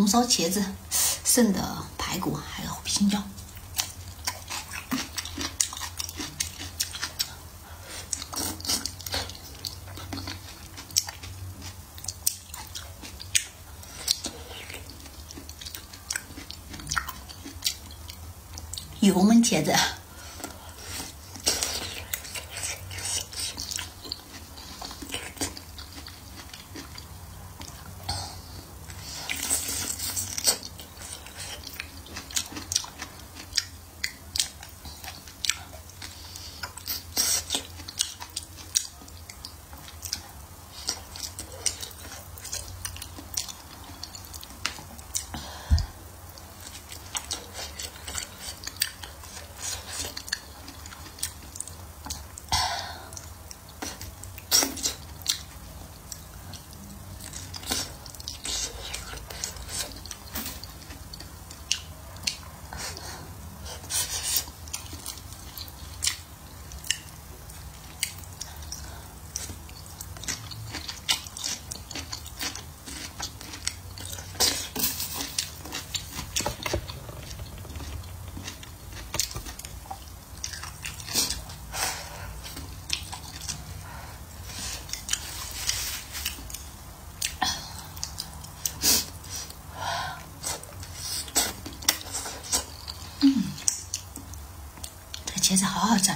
红烧茄子、剩的排骨还有青椒。油焖茄子。茄子好好吃。